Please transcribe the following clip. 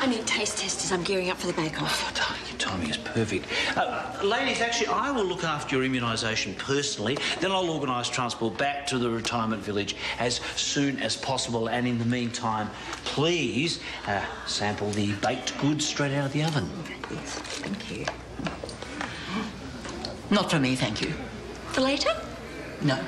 I need taste testers. I'm gearing up for the bake-off. Oh, darling, your timing is perfect. Uh, ladies, actually, I will look after your immunisation personally. Then I'll organise transport back to the retirement village as soon as possible. And in the meantime, please uh, sample the baked goods straight out of the oven. Yes, thank you. Not for me, thank you. For later? No.